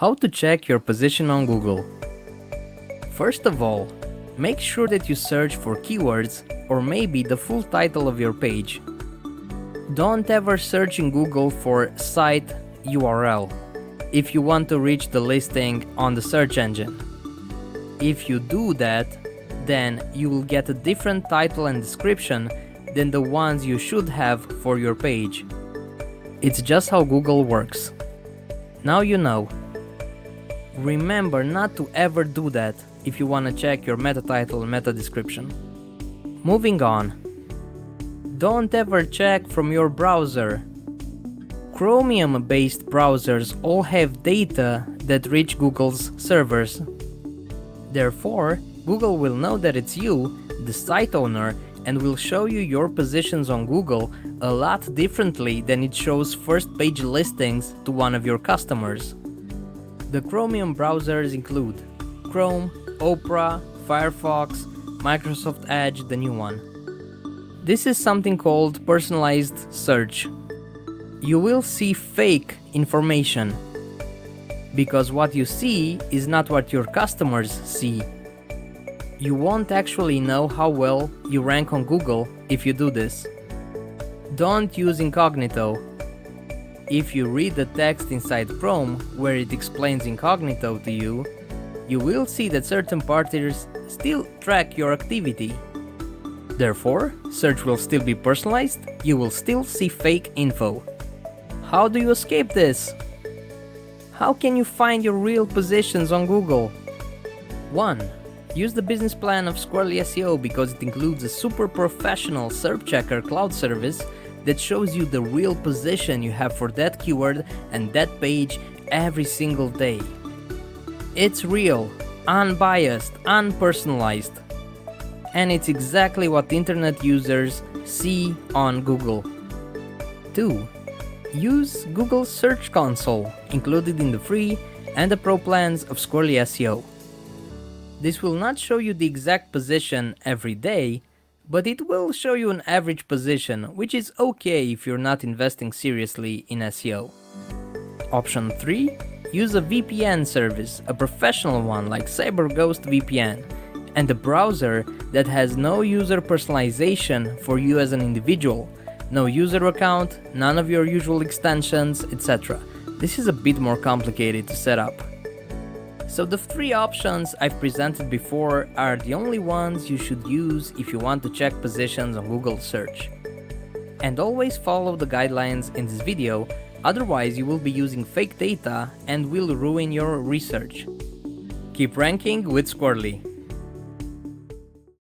How to check your position on Google. First of all, make sure that you search for keywords or maybe the full title of your page. Don't ever search in Google for site URL if you want to reach the listing on the search engine. If you do that, then you will get a different title and description than the ones you should have for your page. It's just how Google works. Now you know. Remember not to ever do that if you want to check your meta title and meta description. Moving on. Don't ever check from your browser. Chromium based browsers all have data that reach Google's servers. Therefore, Google will know that it's you, the site owner, and will show you your positions on Google a lot differently than it shows first page listings to one of your customers. The Chromium browsers include Chrome, Opera, Firefox, Microsoft Edge, the new one. This is something called personalized search. You will see fake information because what you see is not what your customers see. You won't actually know how well you rank on Google if you do this. Don't use incognito if you read the text inside Chrome where it explains incognito to you, you will see that certain parties still track your activity. Therefore, search will still be personalized, you will still see fake info. How do you escape this? How can you find your real positions on Google? 1. Use the business plan of Squirrly SEO because it includes a super professional SERP checker cloud service that shows you the real position you have for that keyword and that page every single day. It's real, unbiased, unpersonalized. And it's exactly what internet users see on Google. 2. Use Google Search Console, included in the free and the pro plans of Squirrly SEO. This will not show you the exact position every day, but it will show you an average position, which is okay if you're not investing seriously in SEO. Option 3. Use a VPN service, a professional one like CyberGhost VPN, and a browser that has no user personalization for you as an individual, no user account, none of your usual extensions, etc. This is a bit more complicated to set up. So the three options I've presented before are the only ones you should use if you want to check positions on Google search. And always follow the guidelines in this video, otherwise you will be using fake data and will ruin your research. Keep ranking with Squirrly.